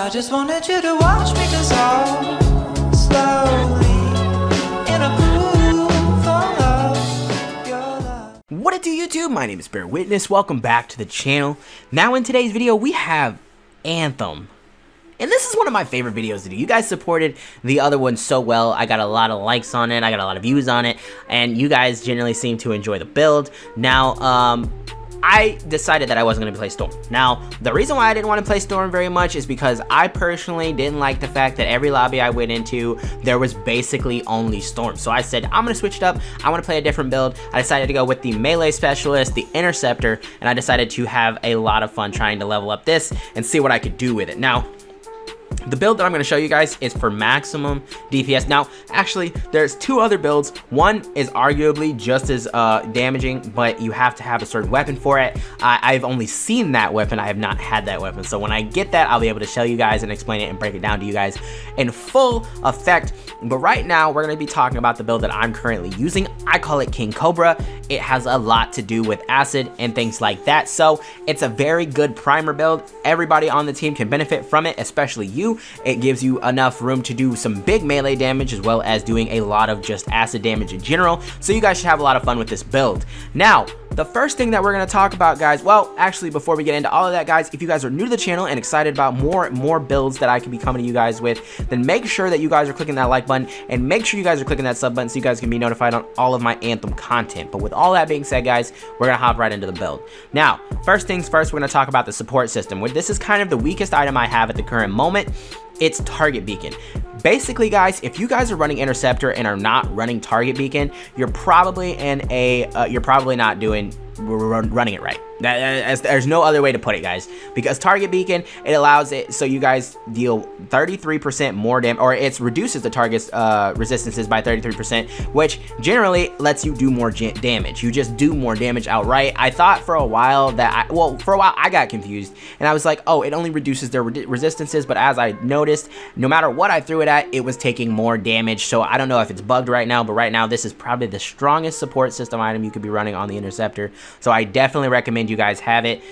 I just wanted you to watch me dissolve slowly in a. What it do YouTube? My name is Bear Witness. Welcome back to the channel. Now in today's video we have Anthem. And this is one of my favorite videos to do. You guys supported the other one so well. I got a lot of likes on it. I got a lot of views on it. And you guys generally seem to enjoy the build. Now, um, I decided that I wasn't going to play Storm. Now, the reason why I didn't want to play Storm very much is because I personally didn't like the fact that every lobby I went into, there was basically only Storm. So I said, I'm going to switch it up. I want to play a different build. I decided to go with the Melee Specialist, the Interceptor, and I decided to have a lot of fun trying to level up this and see what I could do with it. Now, the build that I'm going to show you guys is for maximum DPS. Now, actually, there's two other builds. One is arguably just as uh, damaging, but you have to have a certain weapon for it. I've only seen that weapon. I have not had that weapon. So when I get that, I'll be able to show you guys and explain it and break it down to you guys in full effect. But right now, we're going to be talking about the build that I'm currently using. I call it King Cobra. It has a lot to do with acid and things like that. So it's a very good primer build. Everybody on the team can benefit from it, especially you. It gives you enough room to do some big melee damage as well as doing a lot of just acid damage in general. So you guys should have a lot of fun with this build. Now, the first thing that we're going to talk about, guys, well, actually, before we get into all of that, guys, if you guys are new to the channel and excited about more more builds that I can be coming to you guys with, then make sure that you guys are clicking that like button and make sure you guys are clicking that sub button so you guys can be notified on all of my Anthem content. But with all that being said, guys, we're going to hop right into the build. Now, first things first, we're going to talk about the support system. Where this is kind of the weakest item I have at the current moment it's target beacon. Basically, guys, if you guys are running interceptor and are not running target beacon, you're probably in a uh, you're probably not doing running it right. There's no other way to put it, guys. Because Target Beacon, it allows it so you guys deal 33% more damage, or it reduces the target's uh, resistances by 33%, which generally lets you do more damage. You just do more damage outright. I thought for a while that, I, well, for a while I got confused, and I was like, oh, it only reduces their re resistances, but as I noticed, no matter what I threw it at, it was taking more damage, so I don't know if it's bugged right now, but right now this is probably the strongest support system item you could be running on the Interceptor, so I definitely recommend you guys have it.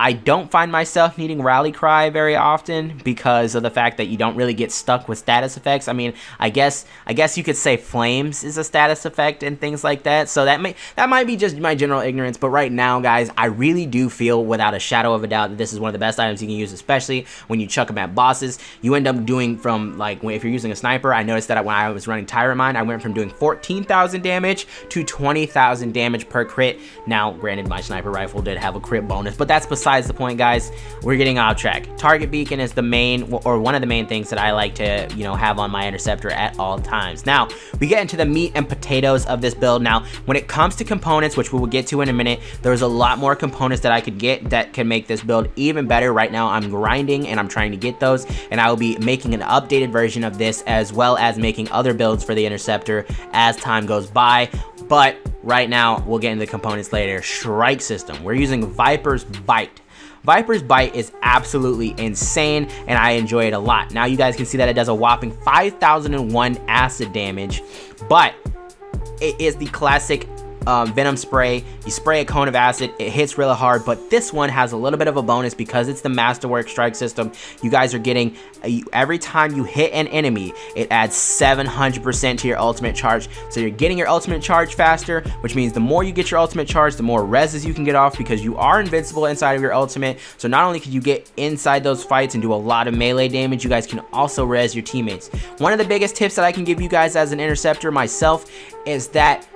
I don't find myself needing Rally Cry very often because of the fact that you don't really get stuck with status effects. I mean, I guess I guess you could say Flames is a status effect and things like that. So that may that might be just my general ignorance, but right now, guys, I really do feel without a shadow of a doubt that this is one of the best items you can use, especially when you chuck them at bosses. You end up doing from like if you're using a sniper. I noticed that when I was running Tyrant Mine, I went from doing 14,000 damage to 20,000 damage per crit. Now, granted, my sniper rifle did have a crit bonus, but that's besides the point, guys. We're getting off track. Target beacon is the main, or one of the main things that I like to, you know, have on my interceptor at all times. Now, we get into the meat and potatoes of this build. Now, when it comes to components, which we will get to in a minute, there's a lot more components that I could get that can make this build even better. Right now, I'm grinding and I'm trying to get those, and I will be making an updated version of this as well as making other builds for the interceptor as time goes by. But right now, we'll get into the components later. Strike system. We're using Viper's Bite. Viper's Bite is absolutely insane, and I enjoy it a lot. Now you guys can see that it does a whopping 5,001 acid damage, but it is the classic um, venom spray. You spray a cone of acid, it hits really hard, but this one has a little bit of a bonus because it's the Masterwork strike system. You guys are getting, uh, every time you hit an enemy, it adds 700% to your ultimate charge. So you're getting your ultimate charge faster, which means the more you get your ultimate charge, the more reses you can get off because you are invincible inside of your ultimate. So not only can you get inside those fights and do a lot of melee damage, you guys can also res your teammates. One of the biggest tips that I can give you guys as an interceptor myself is that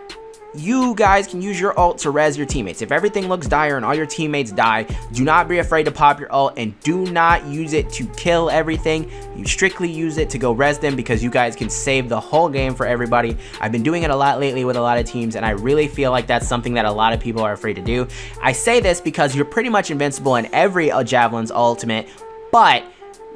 you guys can use your ult to res your teammates. If everything looks dire and all your teammates die, do not be afraid to pop your ult and do not use it to kill everything. You strictly use it to go res them because you guys can save the whole game for everybody. I've been doing it a lot lately with a lot of teams and I really feel like that's something that a lot of people are afraid to do. I say this because you're pretty much invincible in every Javelin's ultimate, but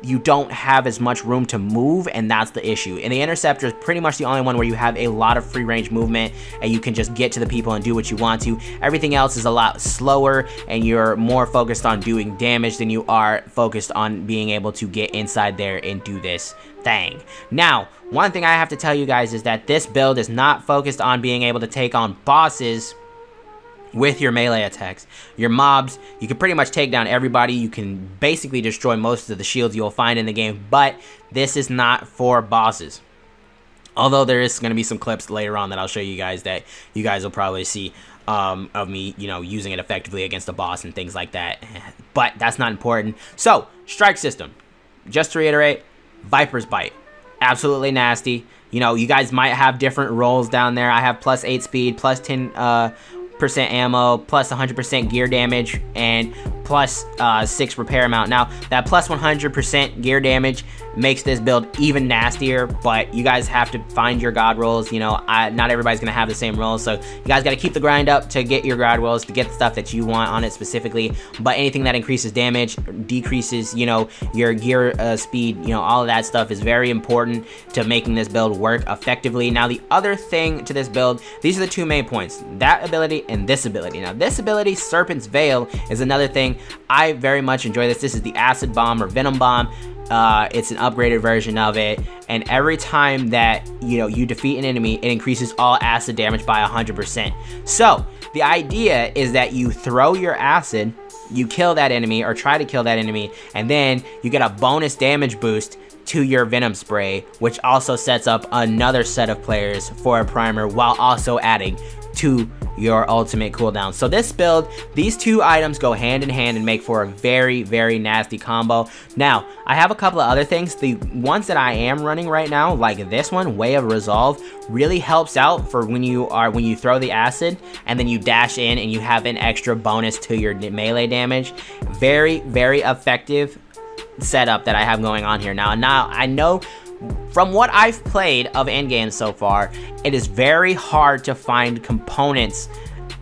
you don't have as much room to move, and that's the issue. And the Interceptor is pretty much the only one where you have a lot of free range movement, and you can just get to the people and do what you want to. Everything else is a lot slower, and you're more focused on doing damage than you are focused on being able to get inside there and do this thing. Now, one thing I have to tell you guys is that this build is not focused on being able to take on bosses with your melee attacks. Your mobs, you can pretty much take down everybody. You can basically destroy most of the shields you'll find in the game, but this is not for bosses. Although there is going to be some clips later on that I'll show you guys that you guys will probably see um, of me, you know, using it effectively against a boss and things like that. But that's not important. So, strike system. Just to reiterate, Viper's Bite. Absolutely nasty. You know, you guys might have different rolls down there. I have plus 8 speed, plus 10 uh, percent ammo, plus 100% gear damage, and plus, uh, 6 repair amount. Now, that plus 100% gear damage makes this build even nastier, but you guys have to find your god rolls. You know, I, not everybody's going to have the same rolls, so you guys got to keep the grind up to get your god rolls, to get the stuff that you want on it specifically. But anything that increases damage, decreases, you know, your gear uh, speed, you know, all of that stuff is very important to making this build work effectively. Now, the other thing to this build, these are the two main points, that ability and this ability. Now, this ability, Serpent's Veil, is another thing. I very much enjoy this. This is the Acid Bomb or Venom Bomb. Uh, it's an upgraded version of it, and every time that you know you defeat an enemy, it increases all acid damage by 100%. So the idea is that you throw your acid, you kill that enemy or try to kill that enemy, and then you get a bonus damage boost to your Venom Spray, which also sets up another set of players for a primer while also adding to your ultimate cooldown. So this build, these two items go hand in hand and make for a very, very nasty combo. Now, I have a couple of other things. The ones that I am running right now, like this one, Way of Resolve, really helps out for when you are when you throw the acid and then you dash in and you have an extra bonus to your melee damage. Very, very effective setup that I have going on here now. Now, I know from what I've played of Endgame so far, it is very hard to find components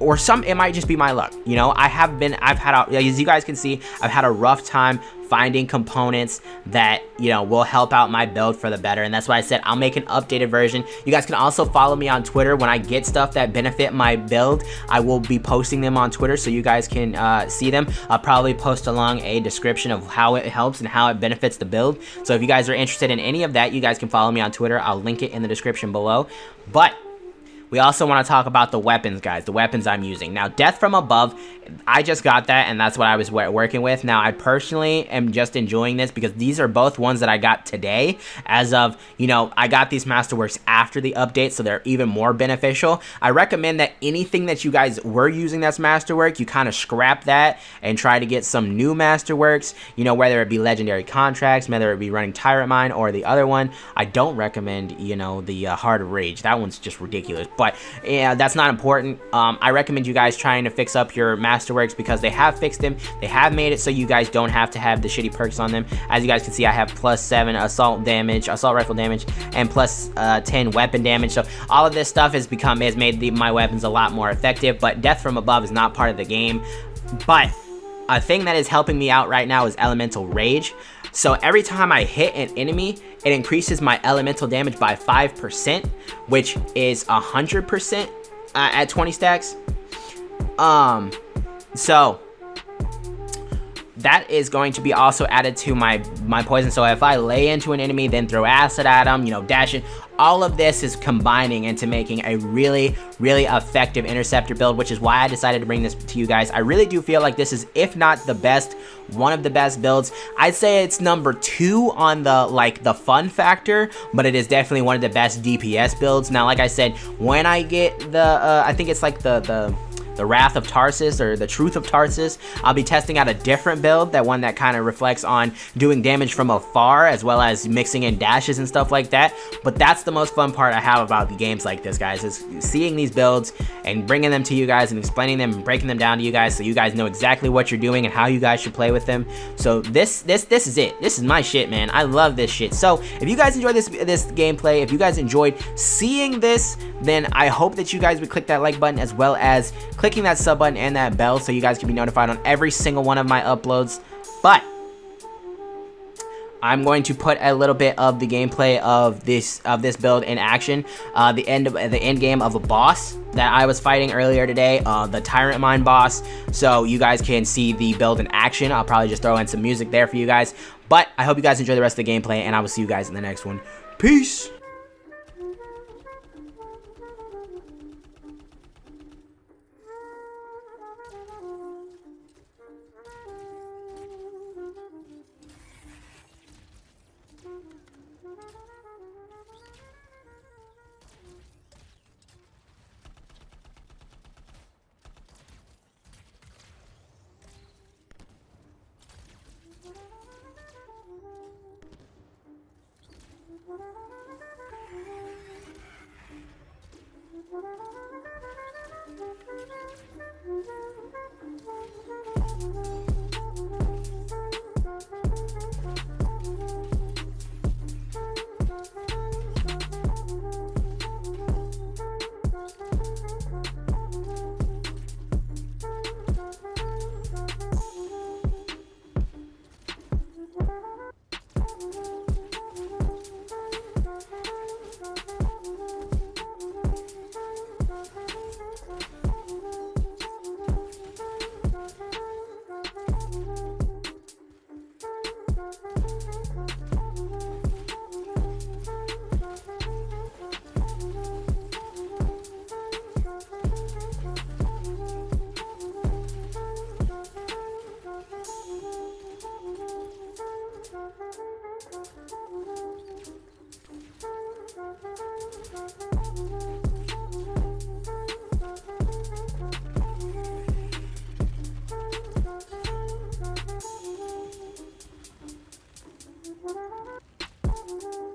or some it might just be my luck you know? I have been i've had a, as you guys can see i've had a rough time finding components that you know will help out my build for the better. And that's why i said i'll make an updated version. You guys can also follow me on twitter. When i get stuff that benefit my build i will be posting them on twitter so you guys can uh, see them. I'll probably post along a description of how it helps and how it benefits the build. So if you guys are interested in any of that you guys can follow me on twitter. I'll link it in the description below. But we also want to talk about the weapons, guys, the weapons I'm using. Now, Death from Above, I just got that, and that's what I was working with. Now, I personally am just enjoying this because these are both ones that I got today. As of, you know, I got these Masterworks after the update, so they're even more beneficial. I recommend that anything that you guys were using that's Masterwork, you kind of scrap that and try to get some new Masterworks, you know, whether it be Legendary Contracts, whether it be running Tyrant Mine or the other one. I don't recommend, you know, the uh, Heart of Rage. That one's just ridiculous but yeah, that's not important. Um, I recommend you guys trying to fix up your Masterworks because they have fixed them. They have made it so you guys don't have to have the shitty perks on them. As you guys can see, I have plus 7 assault damage, assault rifle damage, and plus, uh, 10 weapon damage. So all of this stuff has become, has made the, my weapons a lot more effective, but Death from Above is not part of the game. But a thing that is helping me out right now is Elemental Rage. So every time I hit an enemy, it increases my elemental damage by 5%, which is 100% uh, at 20 stacks. Um, so that is going to be also added to my my poison. So if I lay into an enemy, then throw acid at them, you know, dash it, all of this is combining into making a really, really effective interceptor build, which is why I decided to bring this to you guys. I really do feel like this is, if not the best, one of the best builds. I'd say it's number two on the, like, the fun factor, but it is definitely one of the best DPS builds. Now, like I said, when I get the, uh, I think it's like the, the, the Wrath of Tarsis or the Truth of Tarsis. I'll be testing out a different build, that one that kind of reflects on doing damage from afar as well as mixing in dashes and stuff like that. But that's the most fun part I have about the games like this, guys, is seeing these builds and bringing them to you guys and explaining them and breaking them down to you guys so you guys know exactly what you're doing and how you guys should play with them. So this this this is it. This is my shit, man. I love this shit. So if you guys enjoyed this this gameplay, if you guys enjoyed seeing this, then I hope that you guys would click that like button as well as clicking that sub button and that bell so you guys can be notified on every single one of my uploads. But I'm going to put a little bit of the gameplay of this of this build in action. Uh, the end of the end game of a boss that I was fighting earlier today, uh, the Tyrant Mine boss. So you guys can see the build in action. I'll probably just throw in some music there for you guys. But I hope you guys enjoy the rest of the gameplay, and I will see you guys in the next one. Peace. Thank you.